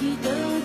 记得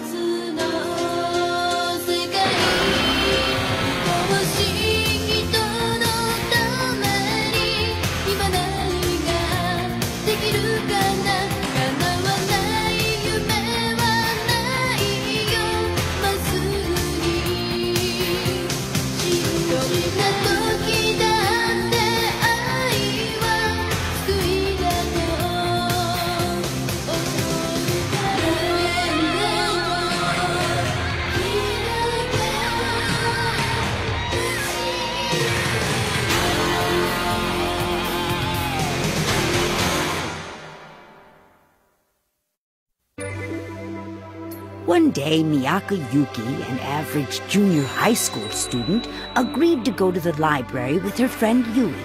One day, Miaka Yuki, an average junior high school student, agreed to go to the library with her friend Yui.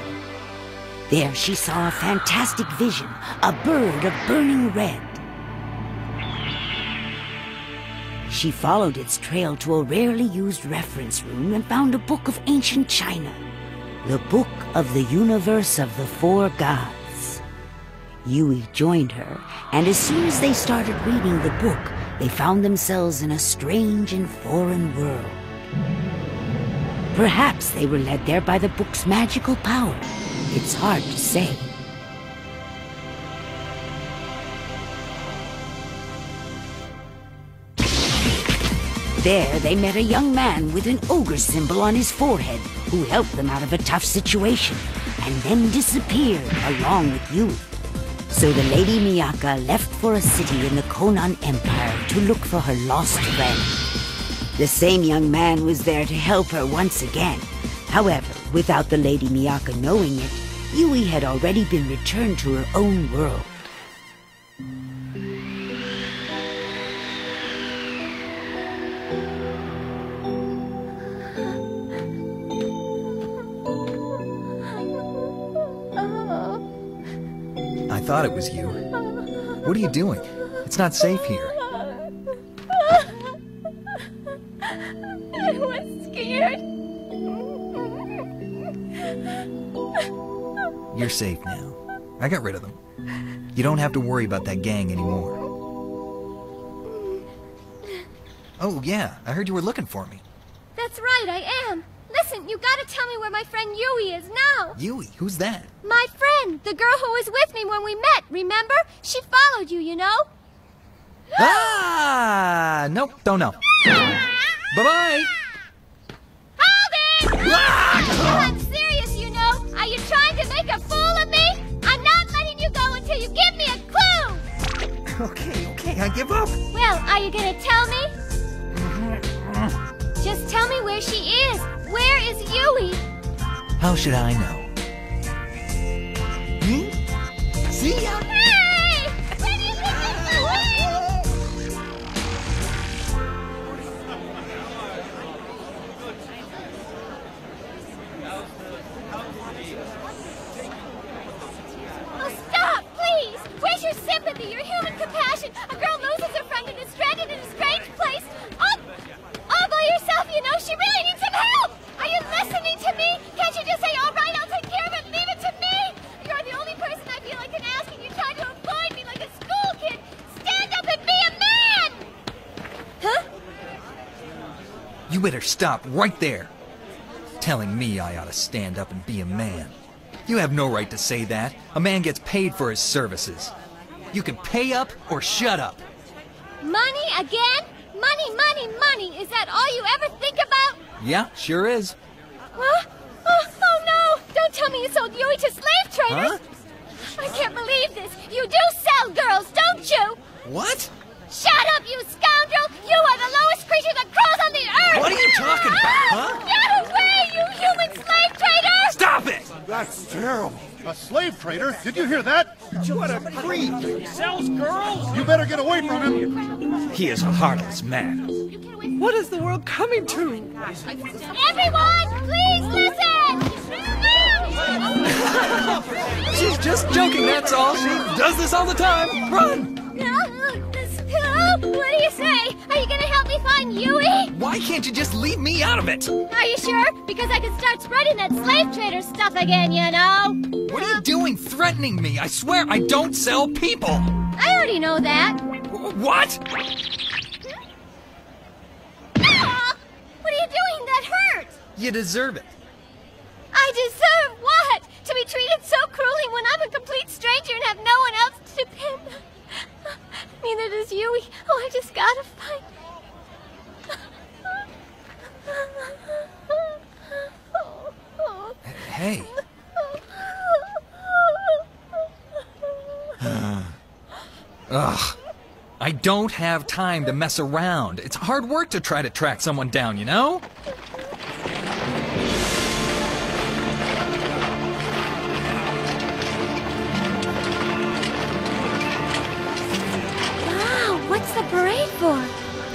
There she saw a fantastic vision, a bird of burning red. She followed its trail to a rarely used reference room and found a book of ancient China. The Book of the Universe of the Four Gods. Yui joined her, and as soon as they started reading the book, they found themselves in a strange and foreign world. Perhaps they were led there by the book's magical power. It's hard to say. There, they met a young man with an ogre symbol on his forehead who helped them out of a tough situation and then disappeared along with Yui. So the Lady Miaka left for a city in the Konan Empire to look for her lost friend. The same young man was there to help her once again. However, without the Lady Miaka knowing it, Yui had already been returned to her own world. Thought it was you. What are you doing? It's not safe here. I was scared. You're safe now. I got rid of them. You don't have to worry about that gang anymore. Oh, yeah, I heard you were looking for me. That's right, I am. Listen, you gotta tell me where my friend Yui is now. Yui, who's that? My friend, the girl who was with me when we met, remember? She followed you, you know? Ah! Nope, don't know. Bye-bye! Hold it! Ah! I'm serious, you know. Are you trying to make a fool of me? I'm not letting you go until you give me a clue. Okay, okay, I give up. Well, are you gonna tell me? Just tell me where she is. Is Yui? How should I know? You better stop right there. Telling me I ought to stand up and be a man. You have no right to say that. A man gets paid for his services. You can pay up or shut up. Money again? Money, money, money. Is that all you ever think about? Yeah, sure is. Huh? Oh, oh no! Don't tell me you sold Yui to slave traders! Huh? I can't believe this! You do sell girls, don't you? What? Shut up, you scoundrel! You are the lowest creature that crawls on the earth! What are you talking about, ah! huh? Get away, you human slave trader! Stop it! That's terrible. A slave trader? Did you hear that? What a creep! He sells girls? You better get away from him. He is a heartless man. What is the world coming to? Everyone, please listen! She's just joking, that's all. She does this all the time. Run! What do you say? Are you gonna help me find Yui? Why can't you just leave me out of it? Are you sure? Because I can start spreading that slave trader stuff again, you know? What are you doing threatening me? I swear I don't sell people. I already know that. W- What? Ah! What are you doing? That hurts. You deserve it. I deserve what? To be treated so cruelly when I'm a complete stranger and have no one else to depend on. Neither does Yui. Oh, I just gotta find. Hey. Ugh. I don't have time to mess around. It's hard work to try to track someone down, you know?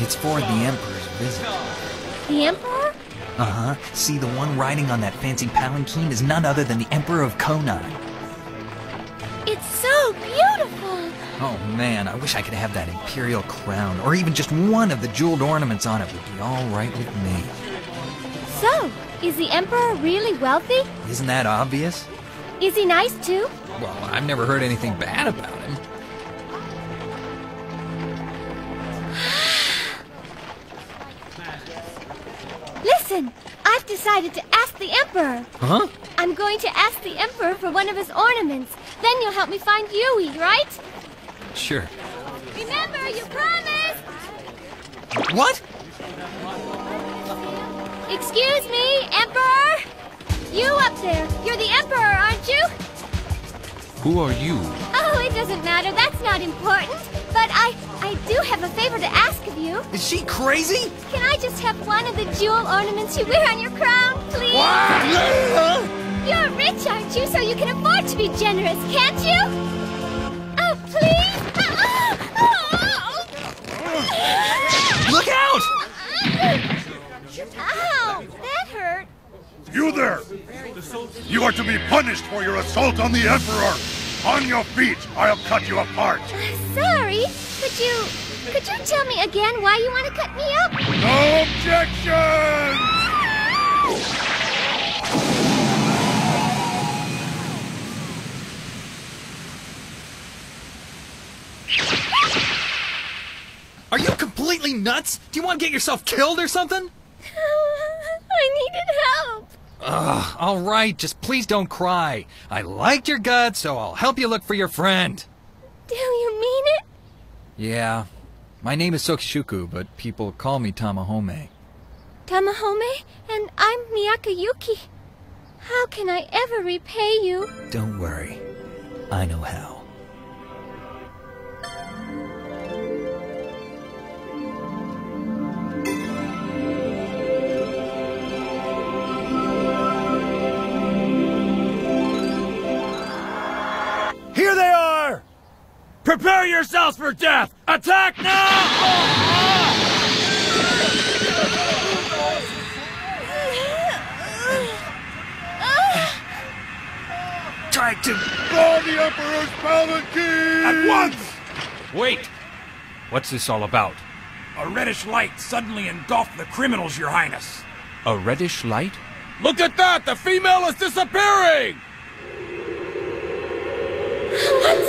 It's for the Emperor's visit. The Emperor? Uh huh. See, the one riding on that fancy palanquin is none other than the Emperor of Konan. It's so beautiful. Oh man, I wish I could have that imperial crown, or even just one of the jeweled ornaments on it would be all right with me. So, is the Emperor really wealthy? Isn't that obvious? Is he nice too? Well, I've never heard anything bad about decided to ask the Emperor. Huh? I'm going to ask the Emperor for one of his ornaments. Then you'll help me find Yui, right? Sure. Remember, you promised! What? Excuse me, Emperor! You up there, you're the Emperor, aren't you? Who are you? Oh, it doesn't matter, that's not important. But I, I do have a favor to ask of you. Is she crazy? Can I just have one of the jewel ornaments you wear on your crown, please? What? You're rich, aren't you? So you can afford to be generous, can't you? Oh, please! Look out! Ow! That hurt. You there! You are to be punished for your assault on the Emperor! On your feet, I'll cut you apart! Uh, sorry. Could you... Could you tell me again why you want to cut me up? No objections! Are you completely nuts? Do you want to get yourself killed or something? I needed help. Ugh, all right, just please don't cry. I liked your guts, so I'll help you look for your friend. Do you mean it? Yeah, my name is Sokishuku, but people call me Tamahome. Tamahome, and I'm Miaka Yuki. How can I ever repay you? Don't worry, I know how. Prepare yourselves for death! Attack now! Try to. On the Emperor's palanquin! At once! Wait! What's this all about? A reddish light suddenly engulfed the criminals, Your Highness. A reddish light? Look at that! The female is disappearing! What's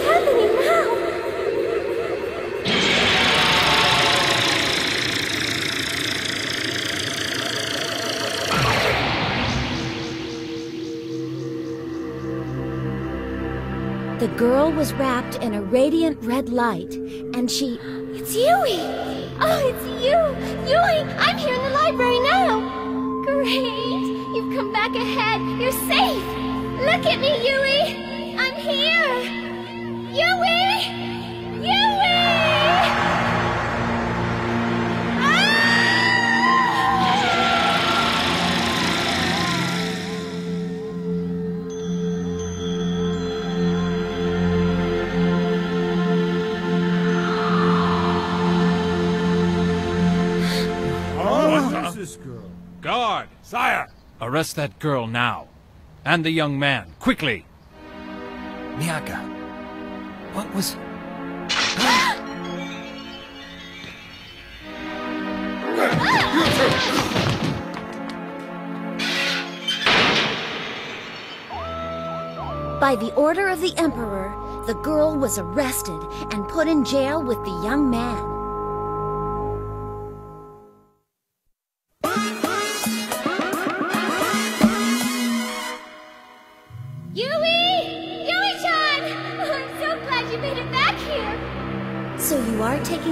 The girl was wrapped in a radiant red light, and she. It's Yui! Oh, it's you! Yui! I'm here in the library now! Great! You've come back ahead! You're safe! Look at me, Yui! I'm here! Yui! This girl? Guard! Sire! Arrest that girl now. And the young man, quickly! Miaka, what was. By the order of the Emperor, the girl was arrested and put in jail with the young man.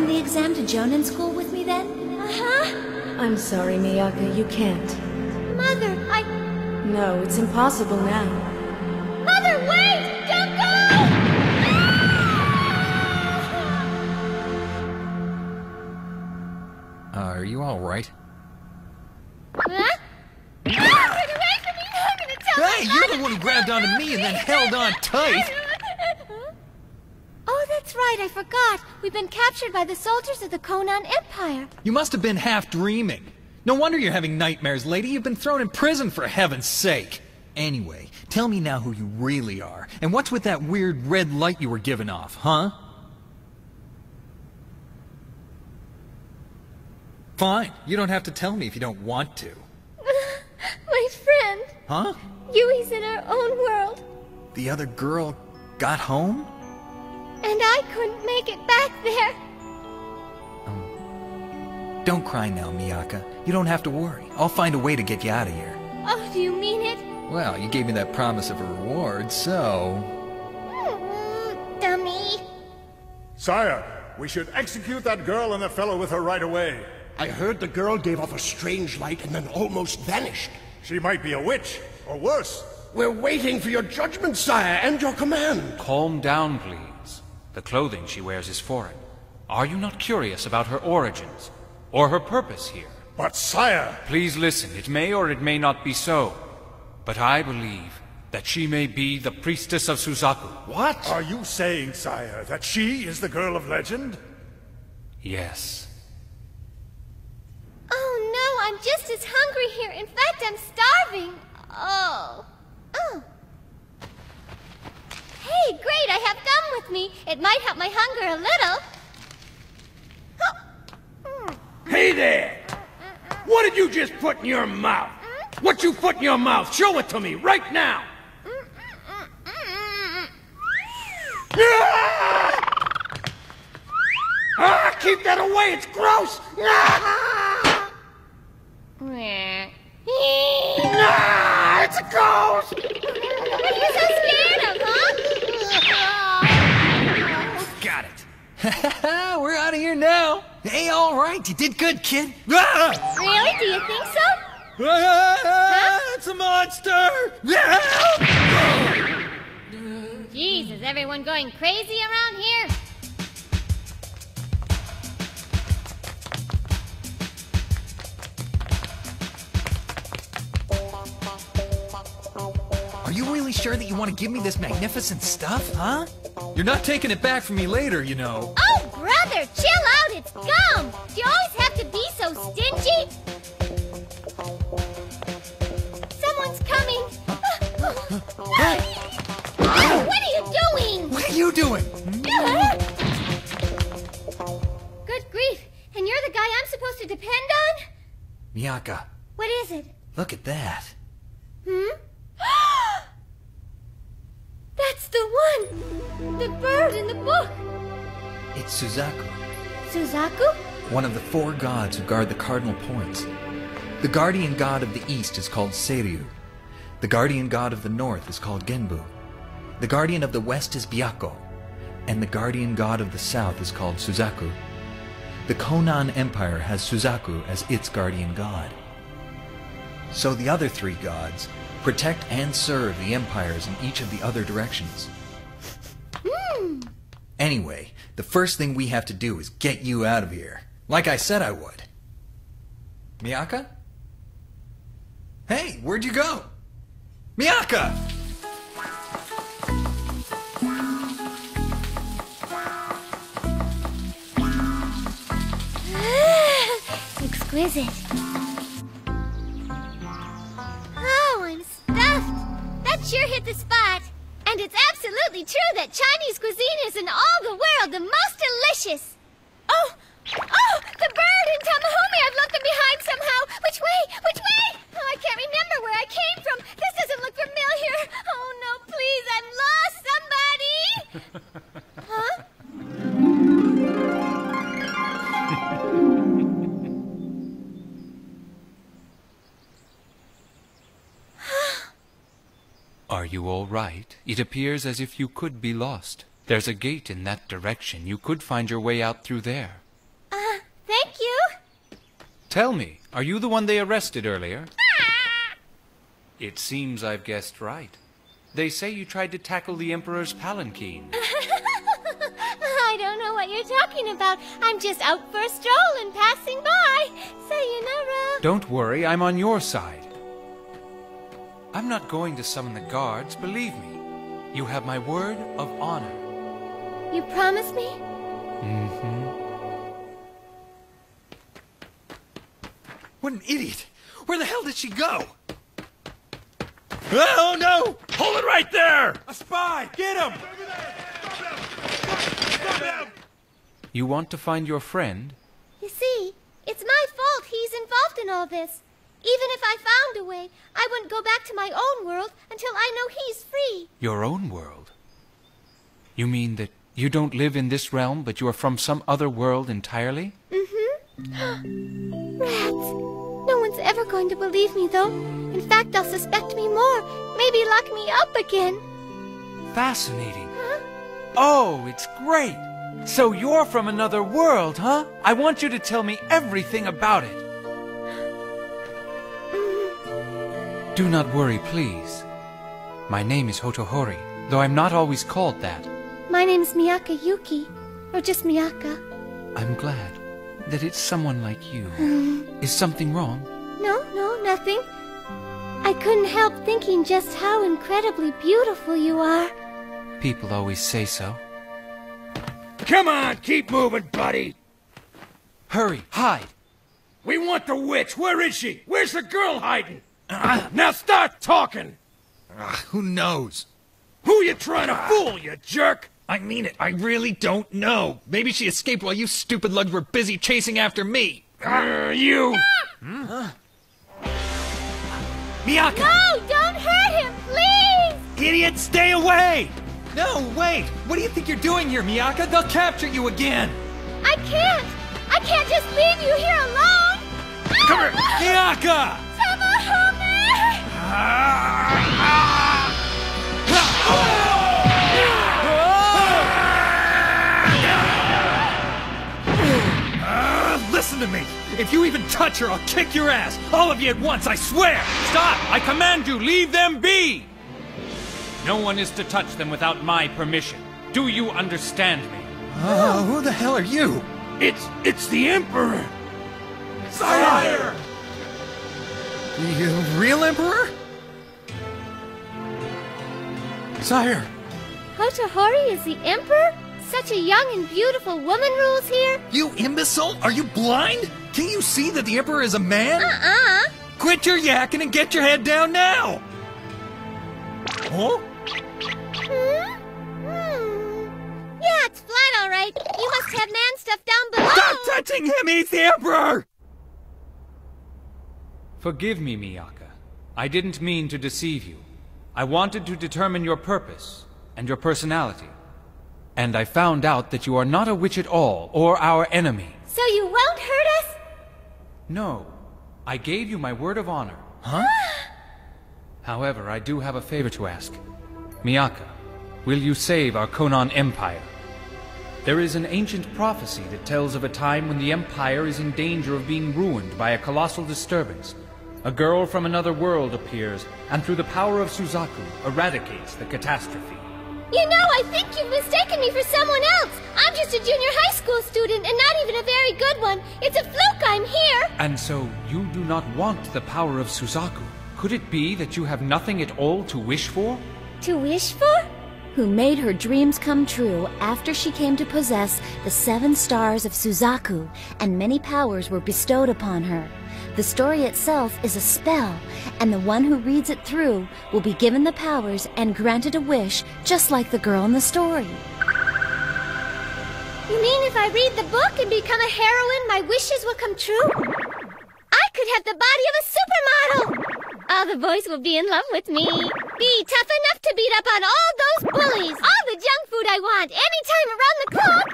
Taking the exam to Jonan school with me then? Uh-huh. I'm sorry, Miaka, you can't. Mother, I... No, it's impossible now. Mother, wait! Don't go! Are you alright? Huh? Ah, Get away from me! I'm gonna tell Hey, you're the one who grabbed onto me and then held on tight! That's that's right, I forgot. We've been captured by the soldiers of the Konan Empire. You must have been half dreaming. No wonder you're having nightmares, lady. You've been thrown in prison for heaven's sake. Anyway, tell me now who you really are. And what's with that weird red light you were giving off, huh? Fine. You don't have to tell me if you don't want to. My friend. Huh? Yui's in our own world. The other girl got home? And I couldn't make it back there. Don't cry now, Miaka. You don't have to worry. I'll find a way to get you out of here. Oh, do you mean it? Well, you gave me that promise of a reward, so... Mm, dummy. Sire, we should execute that girl and the fellow with her right away. I heard the girl gave off a strange light and then almost vanished. She might be a witch, or worse. We're waiting for your judgment, sire, and your command. Calm down, please. The clothing she wears is foreign. Are you not curious about her origins? Or her purpose here? But sire... Please listen, it may or it may not be so. But I believe that she may be the priestess of Suzaku. What? Are you saying, sire, that she is the girl of legend? Yes. Oh no, I'm just as hungry here. In fact, I'm starving. Oh. Oh. Hey, great, I have gum with me. It might help my hunger a little. Hey there! What did you just put in your mouth? What you put in your mouth? Show it to me, right now! Ah, keep that away, it's gross! Ah, it's a ghost! We're out of here now. Hey, all right. You did good, kid. Ah! Really? Do you think so? Ah, It's a monster! Jeez, is everyone going crazy around here? Sure that you want to give me this magnificent stuff, huh? You're not taking it back from me later, you know. Oh, brother, chill out. It's gum. Do you always have to be so stingy? Someone's coming. what are you doing? What are you doing? Good grief. And you're the guy I'm supposed to depend on? Miaka, What is it? look at that. Hmm? That's the one! The bird in the book! It's Suzaku, Suzaku? one of the four gods who guard the cardinal points. The guardian god of the east is called Seiryu. The guardian god of the north is called Genbu. The guardian of the west is Byakko. And the guardian god of the south is called Suzaku. The Konan Empire has Suzaku as its guardian god. So the other three gods protect and serve the empires in each of the other directions. Hmm. Anyway, the first thing we have to do is get you out of here. Like I said I would. Miaka? Hey, where'd you go? Miaka! Exquisite. That sure hit the spot. And it's absolutely true that Chinese cuisine is in all the world the most delicious. Oh, oh, the bird and Tamahome, I've left them behind somehow. Which way? Which way? Oh, I can't remember where I came from. This doesn't look familiar. Oh, no, please, I'm lost, somebody. huh? Are you all right? It appears as if you could be lost. There's a gate in that direction. You could find your way out through there. Uh, thank you. Tell me, are you the one they arrested earlier? It seems I've guessed right. They say you tried to tackle the Emperor's palanquin. I don't know what you're talking about. I'm just out for a stroll and passing by. Sayonara. Don't worry, I'm on your side. I'm not going to summon the guards, believe me. You have my word of honor. You promise me? Mm-hmm. What an idiot! Where the hell did she go? Oh no! Hold it right there! A spy! Get him! You want to find your friend? You see, it's my fault he's involved in all this. Even if I found a way, I wouldn't go back to my own world until I know he's free. Your own world? You mean that you don't live in this realm, but you are from some other world entirely? Mm-hmm. Rats. No one's ever going to believe me, though. In fact, they'll suspect me more. Maybe lock me up again. Fascinating. Huh? Oh, it's great! So you're from another world, huh? I want you to tell me everything about it. Do not worry, please. My name is Hotohori, though I'm not always called that. My name's Miaka Yuki, or just Miaka. I'm glad that it's someone like you. Mm. Is something wrong? No, no, nothing. I couldn't help thinking just how incredibly beautiful you are. People always say so. Come on, keep moving, buddy! Hurry, hide! We want the witch! Where is she? Where's the girl hiding? Uh, now start talking! Uh, who knows? Who you trying to fool, you jerk? I mean it, I really don't know. Maybe she escaped while you stupid lugs were busy chasing after me. Uh, you! Hmm? Huh? Miaka! No, don't hurt him, please! Idiot, stay away! No, wait! What do you think you're doing here, Miaka? They'll capture you again! I can't! I can't just leave you here alone! Come here! Miaka! To me! If you even touch her, I'll kick your ass! All of you at once, I swear! Stop! I command you, leave them be! No one is to touch them without my permission. Do you understand me? Oh, who the hell are you? It's... it's the Emperor! Sire! The real Emperor? Sire! Hotohori is the Emperor? Such a young and beautiful woman rules here? You imbecile! Are you blind? Can you see that the Emperor is a man? Uh-uh. Quit your yakking and get your head down now! Huh? Hmm? Hmm. Yeah, it's flat all right. You must have man stuff down below. Stop touching him! He's the Emperor! Forgive me, Miaka. I didn't mean to deceive you. I wanted to determine your purpose and your personality. And I found out that you are not a witch at all, or our enemy. So you won't hurt us? No. I gave you my word of honor. Huh? However, I do have a favor to ask. Miaka, will you save our Konan Empire? There is an ancient prophecy that tells of a time when the Empire is in danger of being ruined by a colossal disturbance. A girl from another world appears, and through the power of Suzaku, eradicates the catastrophe. You know, I think you've mistaken me for someone else. I'm just a junior high school student, and not even a very good one. It's a fluke I'm here. And so, you do not want the power of Suzaku. Could it be that you have nothing at all to wish for? To wish for? Who made her dreams come true after she came to possess the seven stars of Suzaku, and many powers were bestowed upon her. The story itself is a spell, and the one who reads it through will be given the powers and granted a wish just like the girl in the story. You mean if I read the book and become a heroine, my wishes will come true? I could have the body of a supermodel! All the boys will be in love with me. Be tough enough to beat up on all those bullies. All the junk food I want, anytime around the clock.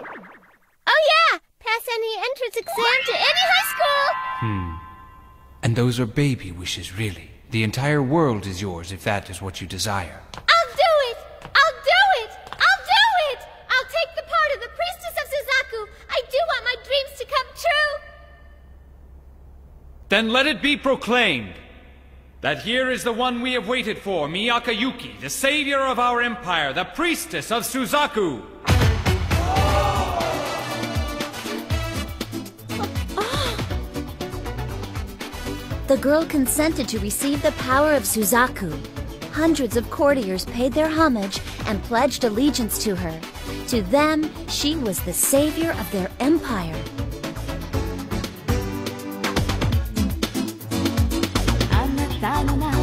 Oh yeah, pass any entrance exam to any high school. And those are baby wishes, really. The entire world is yours if that is what you desire. I'll do it! I'll do it! I'll do it! I'll take the part of the priestess of Suzaku. I do want my dreams to come true. Then let it be proclaimed that here is the one we have waited for, Miaka Yuki, the savior of our empire, the priestess of Suzaku. The girl consented to receive the power of Suzaku. Hundreds of courtiers paid their homage and pledged allegiance to her. To them, she was the savior of their empire. あ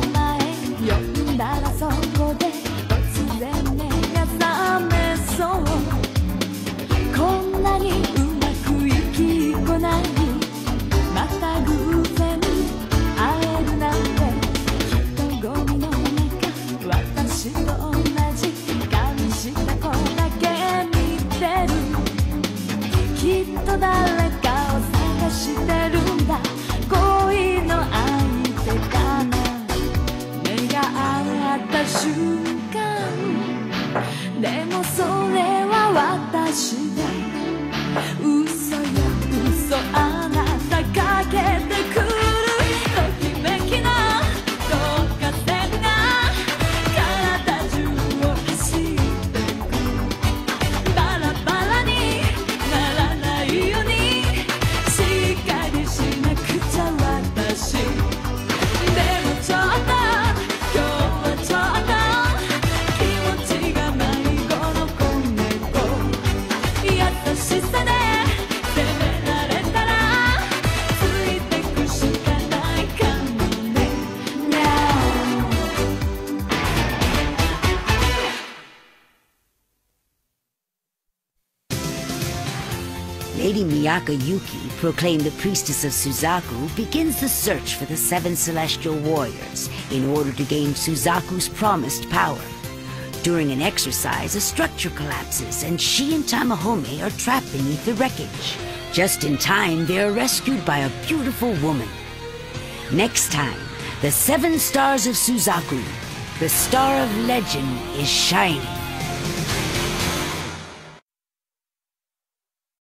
Lady Miaka Yuki, proclaimed the priestess of Suzaku, begins the search for the seven celestial warriors in order to gain Suzaku's promised power. During an exercise, a structure collapses and she and Tamahome are trapped beneath the wreckage. Just in time, they are rescued by a beautiful woman. Next time, the seven stars of Suzaku, the star of legend is shining.